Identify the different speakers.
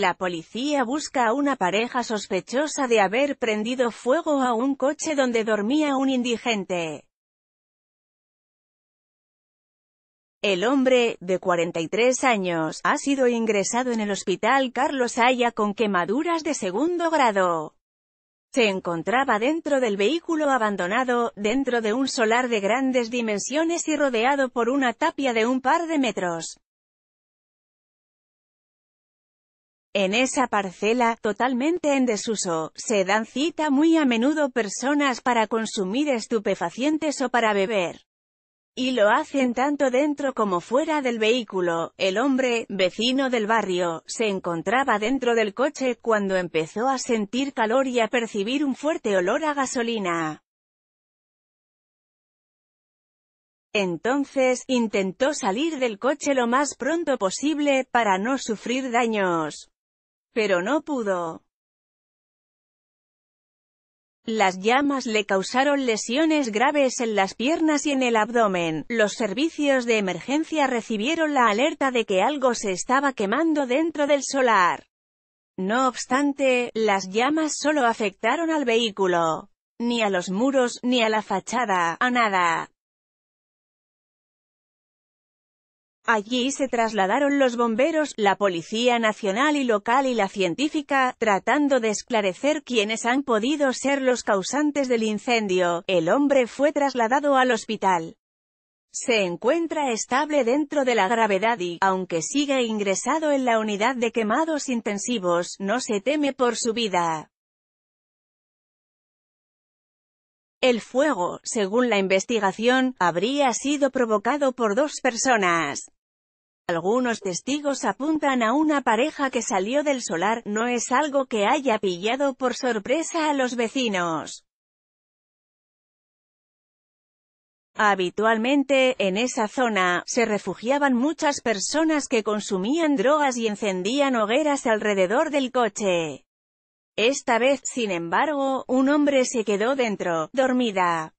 Speaker 1: La policía busca a una pareja sospechosa de haber prendido fuego a un coche donde dormía un indigente. El hombre, de 43 años, ha sido ingresado en el hospital Carlos Haya con quemaduras de segundo grado. Se encontraba dentro del vehículo abandonado, dentro de un solar de grandes dimensiones y rodeado por una tapia de un par de metros. En esa parcela, totalmente en desuso, se dan cita muy a menudo personas para consumir estupefacientes o para beber. Y lo hacen tanto dentro como fuera del vehículo. El hombre, vecino del barrio, se encontraba dentro del coche cuando empezó a sentir calor y a percibir un fuerte olor a gasolina. Entonces, intentó salir del coche lo más pronto posible, para no sufrir daños. Pero no pudo. Las llamas le causaron lesiones graves en las piernas y en el abdomen. Los servicios de emergencia recibieron la alerta de que algo se estaba quemando dentro del solar. No obstante, las llamas solo afectaron al vehículo. Ni a los muros, ni a la fachada, a nada. Allí se trasladaron los bomberos, la Policía Nacional y local y la científica, tratando de esclarecer quiénes han podido ser los causantes del incendio. El hombre fue trasladado al hospital. Se encuentra estable dentro de la gravedad y, aunque sigue ingresado en la unidad de quemados intensivos, no se teme por su vida. El fuego, según la investigación, habría sido provocado por dos personas. Algunos testigos apuntan a una pareja que salió del solar, no es algo que haya pillado por sorpresa a los vecinos. Habitualmente, en esa zona, se refugiaban muchas personas que consumían drogas y encendían hogueras alrededor del coche. Esta vez, sin embargo, un hombre se quedó dentro, dormida.